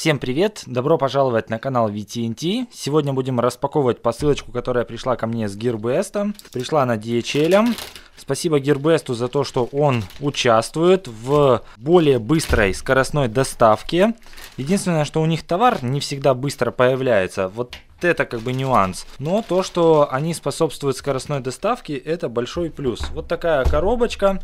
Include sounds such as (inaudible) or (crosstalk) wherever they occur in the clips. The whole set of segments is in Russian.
Всем привет! Добро пожаловать на канал VTNT. Сегодня будем распаковывать посылочку, которая пришла ко мне с Gearbest. Пришла на DHL. Спасибо Gearbest за то, что он участвует в более быстрой скоростной доставке. Единственное, что у них товар не всегда быстро появляется. Вот это как бы нюанс. Но то, что они способствуют скоростной доставке, это большой плюс. Вот такая коробочка,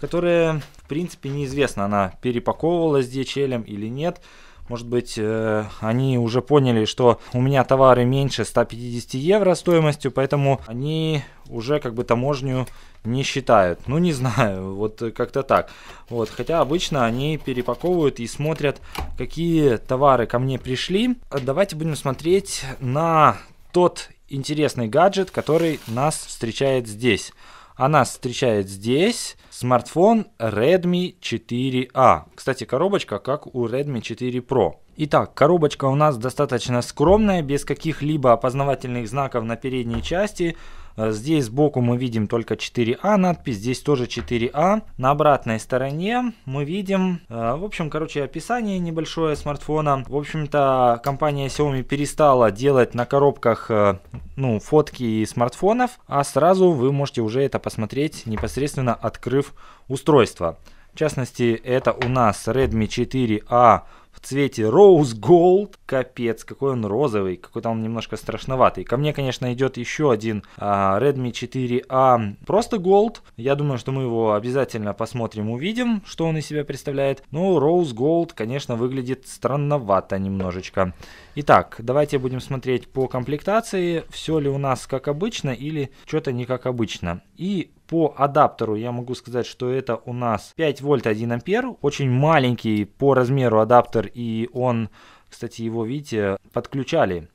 которая, в принципе, неизвестно, она перепаковывалась DHL или нет. Может быть, э, они уже поняли, что у меня товары меньше 150 евро стоимостью, поэтому они уже как бы таможню не считают. Ну, не (laughs) знаю, вот как-то так. Вот, хотя обычно они перепаковывают и смотрят, какие товары ко мне пришли. Давайте будем смотреть на тот интересный гаджет, который нас встречает здесь. А нас встречает здесь смартфон Redmi 4A. Кстати, коробочка как у Redmi 4 Pro. Итак, коробочка у нас достаточно скромная, без каких-либо опознавательных знаков на передней части. Э, здесь сбоку мы видим только 4А надпись, здесь тоже 4А. На обратной стороне мы видим, э, в общем, короче, описание небольшое смартфона. В общем-то, компания Xiaomi перестала делать на коробках э, ну, фотки смартфонов, а сразу вы можете уже это посмотреть, непосредственно открыв устройство. В частности, это у нас Redmi 4A в цвете Rose Gold. Капец, какой он розовый, какой-то он немножко страшноватый. Ко мне, конечно, идет еще один а, Redmi 4A просто Gold. Я думаю, что мы его обязательно посмотрим, увидим, что он из себя представляет. Но Rose Gold, конечно, выглядит странновато немножечко. Итак, давайте будем смотреть по комплектации, все ли у нас как обычно или что-то не как обычно. И по адаптеру я могу сказать, что это у нас 5 вольт 1 ампер. Очень маленький по размеру адаптер. И он, кстати, его, видите, подключали.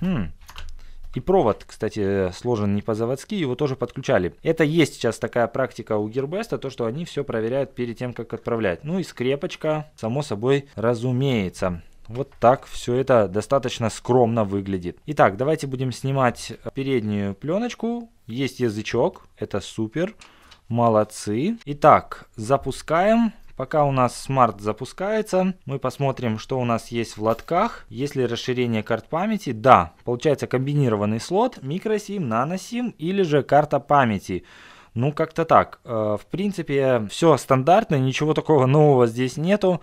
Хм. И провод, кстати, сложен не по-заводски, его тоже подключали. Это есть сейчас такая практика у Gearbest, то, что они все проверяют перед тем, как отправлять. Ну и скрепочка, само собой, разумеется. Вот так все это достаточно скромно выглядит. Итак, давайте будем снимать переднюю пленочку. Есть язычок, это супер, молодцы. Итак, запускаем. Пока у нас смарт запускается, мы посмотрим, что у нас есть в лотках. Есть ли расширение карт памяти? Да, получается комбинированный слот, микросим, наносим или же карта памяти. Ну, как-то так. Э, в принципе, все стандартно, ничего такого нового здесь нету.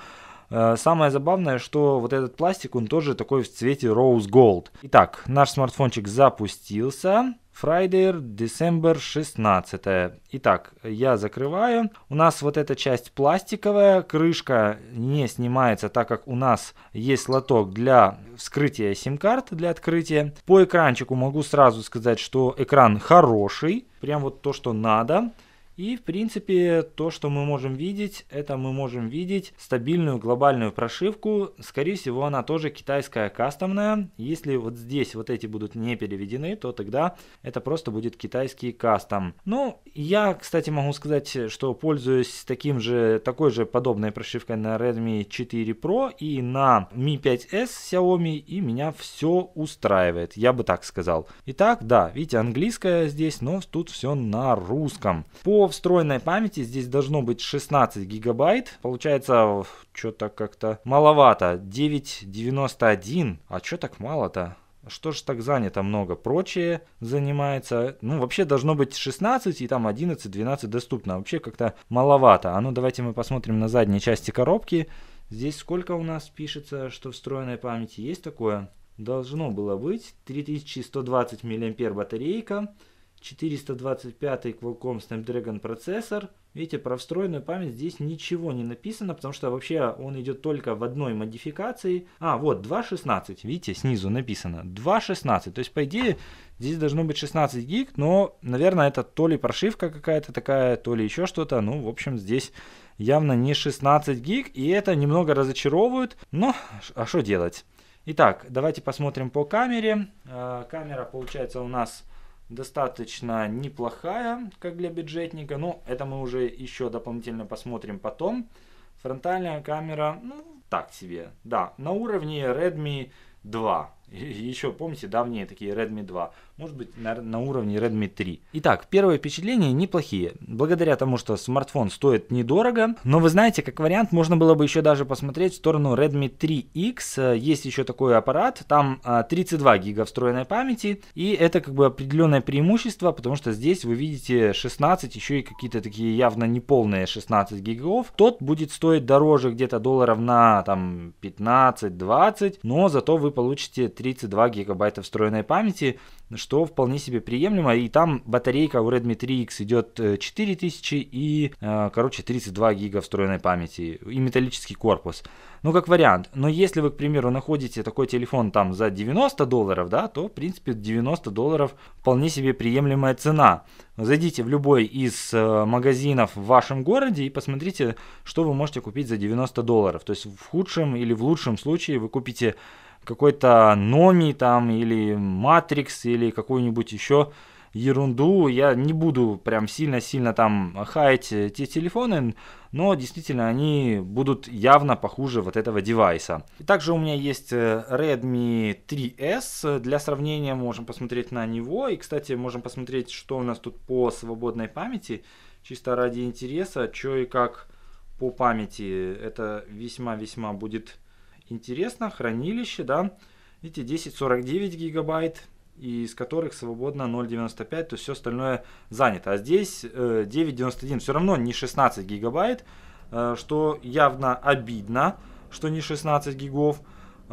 Э, самое забавное, что вот этот пластик, он тоже такой в цвете Rose Gold. Итак, наш смартфончик запустился. Friday, December 16. Итак, я закрываю. У нас вот эта часть пластиковая, крышка не снимается, так как у нас есть лоток для вскрытия сим-карт, для открытия. По экранчику могу сразу сказать, что экран хороший, прям вот то, что надо. И, в принципе, то, что мы можем видеть, это мы можем видеть стабильную глобальную прошивку. Скорее всего, она тоже китайская кастомная. Если вот здесь вот эти будут не переведены, то тогда это просто будет китайский кастом. Ну, я, кстати, могу сказать, что пользуюсь таким же, такой же подобной прошивкой на Redmi 4 Pro и на Mi 5s Xiaomi, и меня все устраивает, я бы так сказал. Итак, да, видите, английская здесь, но тут все на русском. По встроенной памяти здесь должно быть 16 гигабайт. Получается, что-то как-то маловато. 9,91. А что так мало-то? Что ж так занято много? Прочее занимается. Ну, вообще должно быть 16 и там 11, 12 доступно. Вообще как-то маловато. А ну давайте мы посмотрим на задней части коробки. Здесь сколько у нас пишется, что встроенной памяти есть такое? Должно было быть 3120 мАh батарейка. 425 Qualcomm Snapdragon процессор. Видите, про встроенную память здесь ничего не написано, потому что вообще он идет только в одной модификации. А, вот, 2.16, видите, снизу написано 2.16. То есть, по идее, здесь должно быть 16 гиг, но, наверное, это то ли прошивка какая-то такая, то ли еще что-то. Ну, в общем, здесь явно не 16 гиг, и это немного разочаровывает. Но, а что делать? Итак, давайте посмотрим по камере. Э, камера, получается, у нас достаточно неплохая, как для бюджетника. Но это мы уже еще дополнительно посмотрим потом. Фронтальная камера, ну, так себе. Да, на уровне Redmi 2. (laughs) Еще, помните, давние такие Redmi 2. Может быть на, на уровне Redmi 3. Итак, первые впечатления неплохие. Благодаря тому, что смартфон стоит недорого, но вы знаете, как вариант, можно было бы еще даже посмотреть в сторону Redmi 3X. Есть еще такой аппарат, там 32 а, гига встроенной памяти, и это как бы определенное преимущество, потому что здесь вы видите 16, еще и какие-то такие явно неполные 16 гигов. Тот будет стоить дороже где-то долларов на там 15-20, но зато вы получите 32 гигабайта встроенной памяти, что вполне себе приемлемо. И там батарейка у Redmi 3X идет 4000 э, и, э, короче, 32 гига встроенной памяти и металлический корпус. Ну, как вариант. Но если вы, к примеру, находите такой телефон там за 90 долларов, да, то, в принципе, 90 долларов вполне себе приемлемая цена. Зайдите в любой из э, магазинов в вашем городе и посмотрите, что вы можете купить за 90 долларов. То есть в худшем или в лучшем случае вы купите какой-то Номи там или Матрикс или какой-нибудь еще ерунду. Я не буду прям сильно-сильно там хаять эти телефоны, но действительно они будут явно похуже вот этого девайса. Также у меня есть э, Redmi 3S. Для сравнения можем посмотреть на него. И, кстати, можем посмотреть, что у нас тут по свободной памяти. Чисто ради интереса, что и как по памяти. Это весьма-весьма будет интересно. Хранилище, да. Видите, 1049 гигабайт, из которых свободно 0.95, то есть все остальное занято. А здесь 9.91, э, все равно не 16 гигабайт, э, что явно обидно, что не 16 гигов.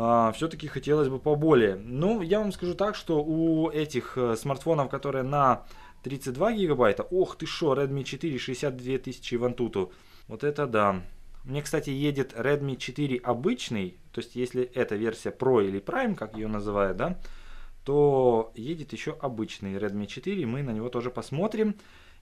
А, Все-таки хотелось бы поболее. Ну, я вам скажу так, что у этих э, смартфонов, которые на 32 гигабайта, ох ты шо, Redmi 4 62 тысячи в Antutu. Вот это да. Мне, кстати, едет Redmi 4 обычный, то есть если это версия Pro или Prime, как ее называют, да, то едет еще обычный Redmi 4, мы на него тоже посмотрим.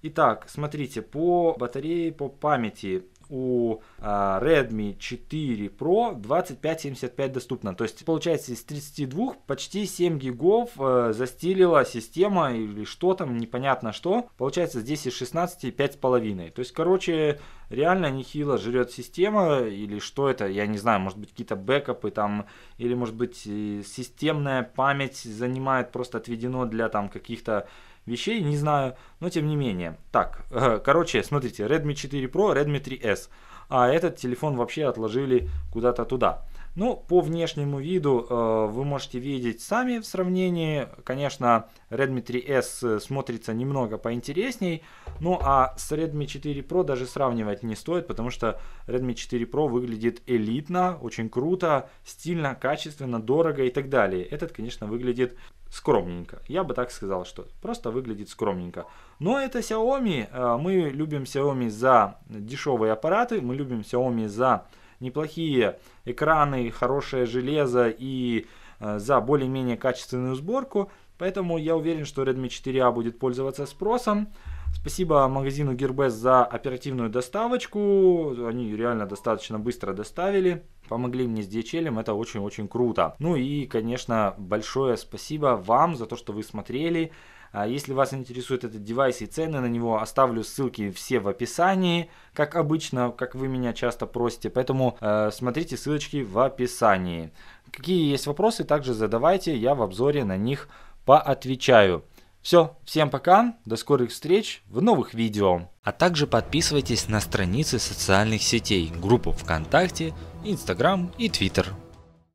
Итак, смотрите, по батарее, по памяти у а, Redmi 4 Pro 2575 доступно. То есть получается из 32 почти 7 гигов э, застилила система или что там, непонятно что. Получается здесь из 16 5,5. То есть, короче, реально нехило жрет система или что это, я не знаю, может быть какие-то бэкапы там, или может быть системная память занимает, просто отведено для там каких-то вещей, не знаю, но тем не менее. Так, э, короче, смотрите, Redmi 4 Pro, Redmi 3S, а этот телефон вообще отложили куда-то туда. Ну, по внешнему виду э, вы можете видеть сами в сравнении. Конечно, Redmi 3S смотрится немного поинтересней. Ну, а с Redmi 4 Pro даже сравнивать не стоит, потому что Redmi 4 Pro выглядит элитно, очень круто, стильно, качественно, дорого и так далее. Этот, конечно, выглядит скромненько. Я бы так сказал, что просто выглядит скромненько. Но это Xiaomi. Э, мы любим Xiaomi за дешевые аппараты, мы любим Xiaomi за неплохие экраны, хорошее железо и э, за более-менее качественную сборку. Поэтому я уверен, что Redmi 4A будет пользоваться спросом. Спасибо магазину Gearbest за оперативную доставочку. Они реально достаточно быстро доставили. Помогли мне с DHL, это очень-очень круто. Ну и, конечно, большое спасибо вам за то, что вы смотрели. А если вас интересует этот девайс и цены на него, оставлю ссылки все в описании, как обычно, как вы меня часто просите. Поэтому э, смотрите ссылочки в описании. Какие есть вопросы, также задавайте, я в обзоре на них поотвечаю. Все, всем пока, до скорых встреч в новых видео. А также подписывайтесь на страницы социальных сетей, группу ВКонтакте, Инстаграм и Твиттер.